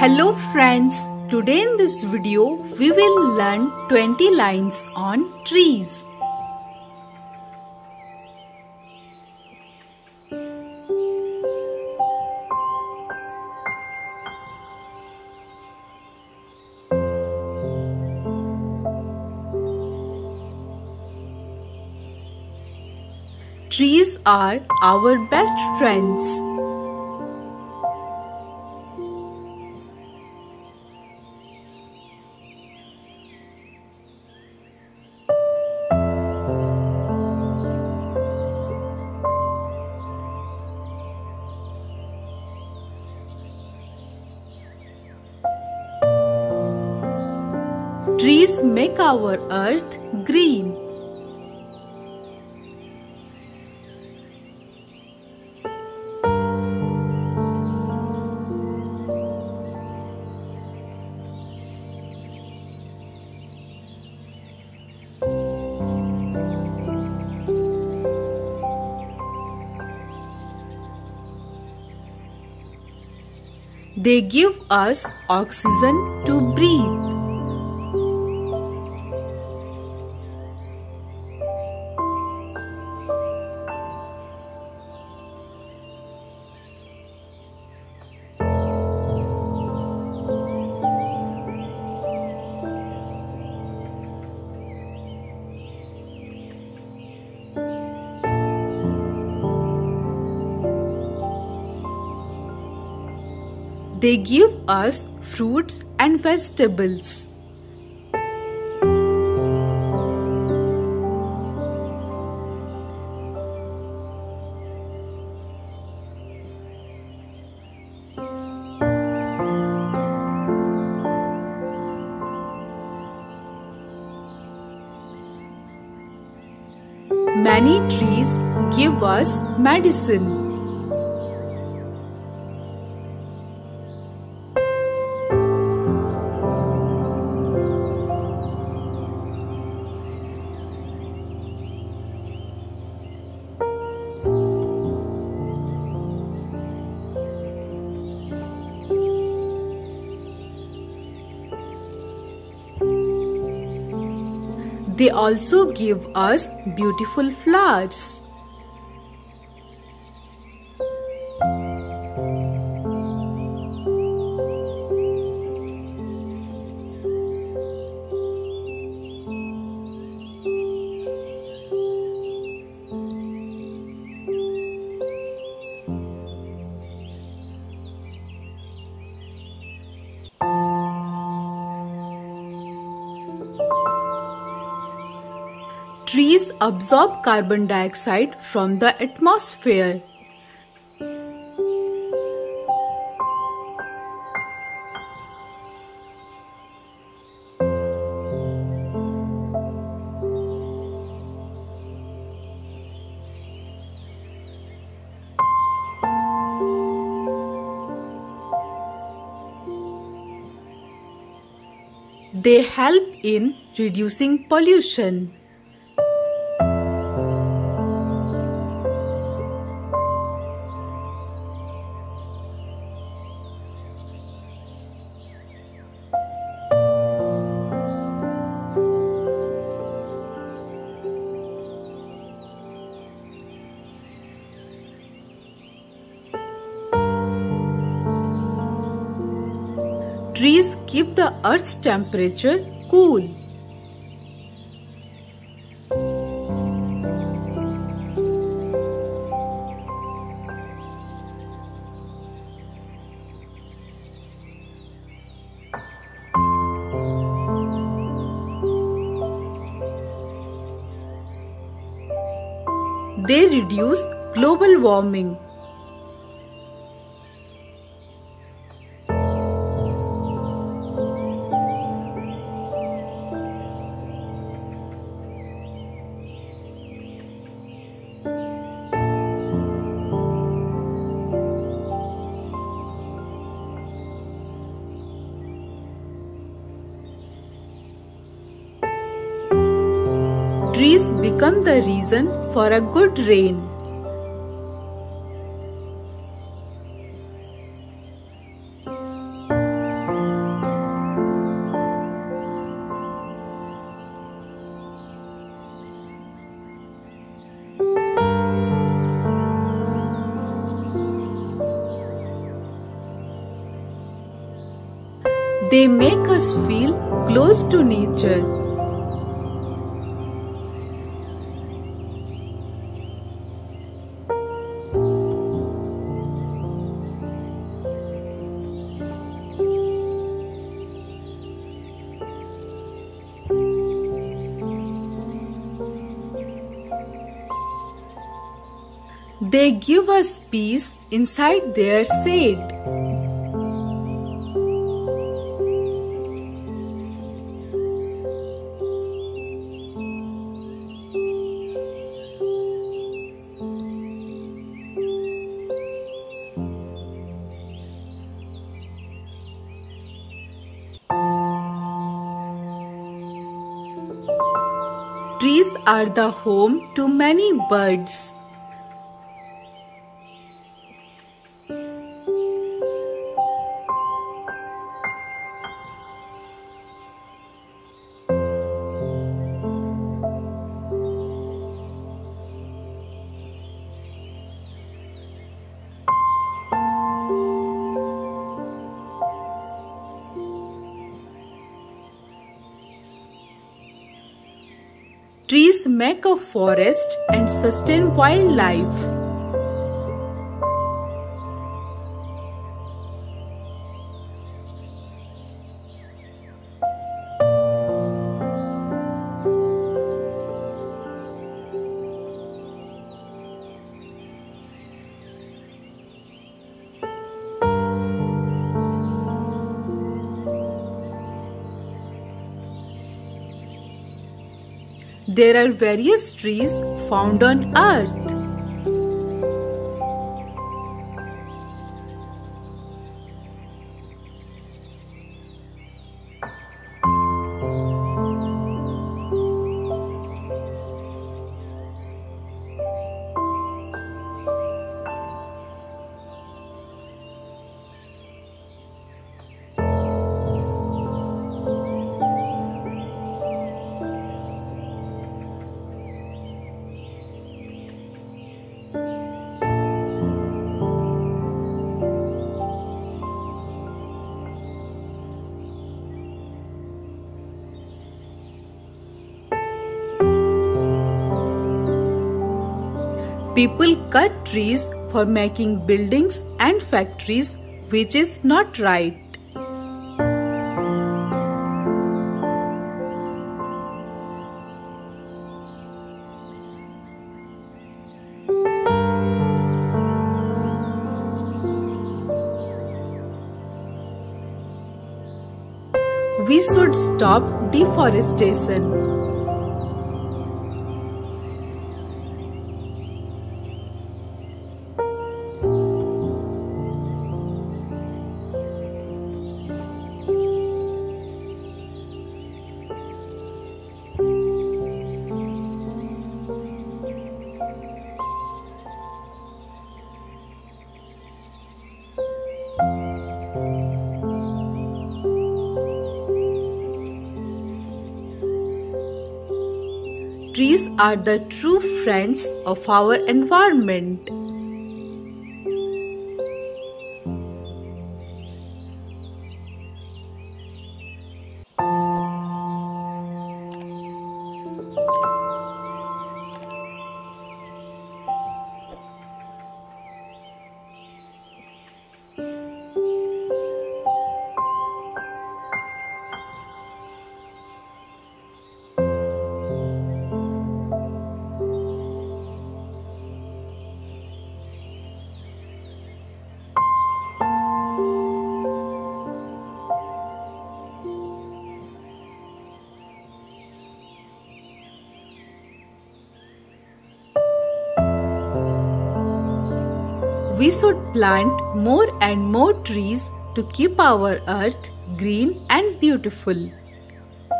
Hello friends, today in this video we will learn 20 lines on trees. Trees are our best friends. Trees make our earth green. They give us oxygen to breathe. They give us fruits and vegetables. Many trees give us medicine. They also give us beautiful flowers. Trees absorb carbon dioxide from the atmosphere. They help in reducing pollution. Trees keep the earth's temperature cool. They reduce global warming. become the reason for a good rain. They make us feel close to nature They give us peace inside their shade. Trees are the home to many birds. Make a forest and sustain wildlife. There are various trees found on earth. People cut trees for making buildings and factories, which is not right. We should stop deforestation. Are the true friends of our environment. We should plant more and more trees to keep our earth green and beautiful.